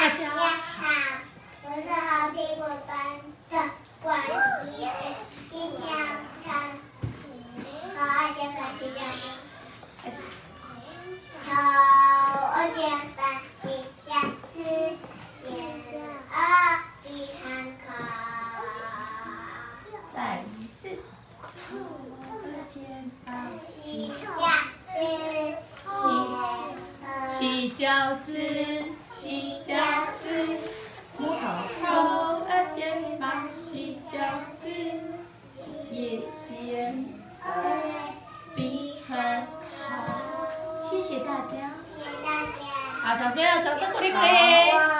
大家好，我是好苹果班的管怡，今天要看好二姐考试家开始。好二姐班是鸭子，眼耳鼻看考。再一次。二肩膀，洗洗脚趾，洗脚趾，木头头，的肩膀，洗脚趾，眼前耳鼻很好。谢谢大家。谢谢大家。好，小朋友，掌声鼓励鼓励。